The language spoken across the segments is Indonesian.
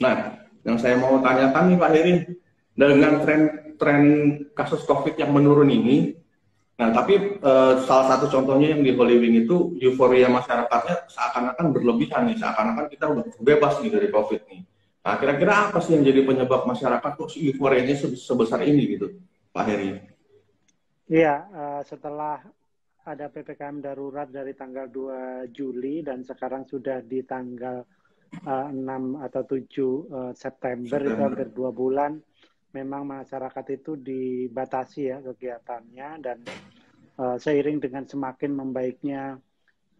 Nah, yang saya mau tanyakan nih Pak Heri, dengan tren tren kasus COVID yang menurun ini, nah tapi eh, salah satu contohnya yang di Holy Wing itu euforia masyarakatnya seakan-akan berlebihan nih, seakan-akan kita udah bebas nih dari COVID nih. Nah, kira-kira apa sih yang jadi penyebab masyarakat kok euforianya sebesar ini gitu, Pak Heri? Iya, uh, setelah ada PPKM darurat dari tanggal 2 Juli dan sekarang sudah di tanggal uh, eh, 6 atau 7 uh, eh, September, September itu hampir dua bulan memang masyarakat itu dibatasi ya kegiatannya dan uh, seiring dengan semakin membaiknya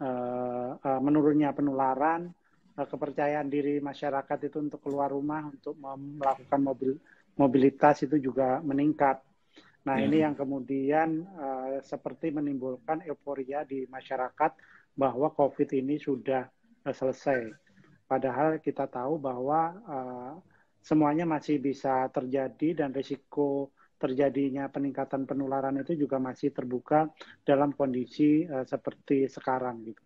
uh, uh, menurunnya penularan uh, kepercayaan diri masyarakat itu untuk keluar rumah untuk melakukan mobil mobilitas itu juga meningkat Nah, hmm. ini yang kemudian uh, seperti menimbulkan euforia di masyarakat bahwa COVID ini sudah uh, selesai. Padahal kita tahu bahwa uh, semuanya masih bisa terjadi dan risiko terjadinya peningkatan penularan itu juga masih terbuka dalam kondisi uh, seperti sekarang gitu.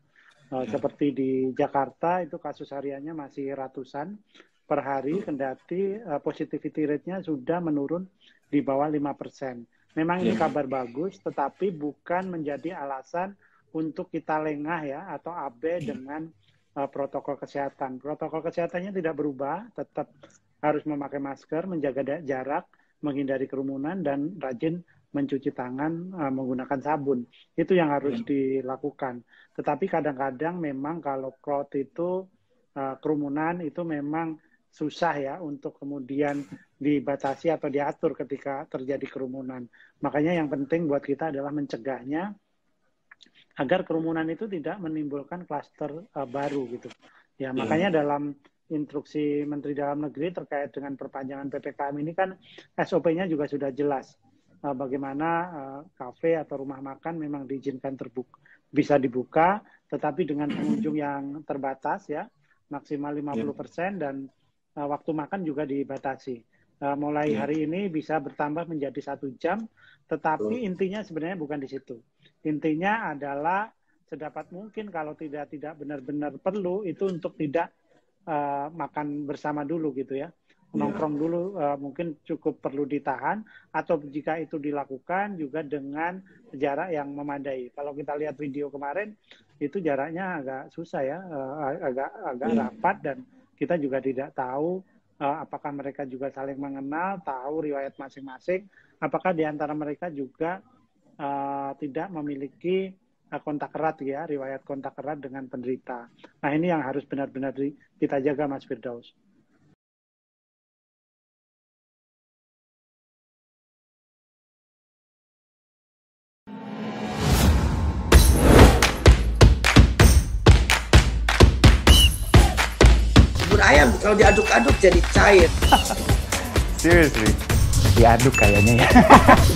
Uh, hmm. Seperti di Jakarta itu kasus hariannya masih ratusan per hari, kendati uh, positivity rate-nya sudah menurun di bawah 5%. Memang ini iya. kabar bagus, tetapi bukan menjadi alasan untuk kita lengah ya atau abe iya. dengan uh, protokol kesehatan. Protokol kesehatannya tidak berubah, tetap harus memakai masker, menjaga jarak, menghindari kerumunan dan rajin mencuci tangan uh, menggunakan sabun. Itu yang harus iya. dilakukan. Tetapi kadang-kadang memang kalau crowd itu uh, kerumunan itu memang susah ya untuk kemudian dibatasi atau diatur ketika terjadi kerumunan. Makanya yang penting buat kita adalah mencegahnya agar kerumunan itu tidak menimbulkan klaster uh, baru gitu. Ya, yeah. makanya dalam instruksi Menteri Dalam Negeri terkait dengan perpanjangan PPKM ini kan SOP-nya juga sudah jelas uh, bagaimana uh, kafe atau rumah makan memang diizinkan terbuka bisa dibuka tetapi dengan pengunjung yang terbatas ya maksimal 50% yeah. dan uh, waktu makan juga dibatasi. Uh, mulai yeah. hari ini bisa bertambah menjadi satu jam, tetapi oh. intinya sebenarnya bukan di situ. Intinya adalah sedapat mungkin kalau tidak tidak benar-benar perlu itu untuk tidak uh, makan bersama dulu gitu ya nongkrong dulu uh, mungkin cukup perlu ditahan atau jika itu dilakukan juga dengan jarak yang memadai. Kalau kita lihat video kemarin itu jaraknya agak susah ya, uh, agak agak yeah. rapat dan kita juga tidak tahu uh, apakah mereka juga saling mengenal, tahu riwayat masing-masing, apakah di antara mereka juga uh, tidak memiliki uh, kontak erat ya, riwayat kontak erat dengan penderita. Nah ini yang harus benar-benar kita jaga Mas Firdaus. ayam kalau diaduk-aduk jadi cair. Seriously? Diaduk kayaknya ya.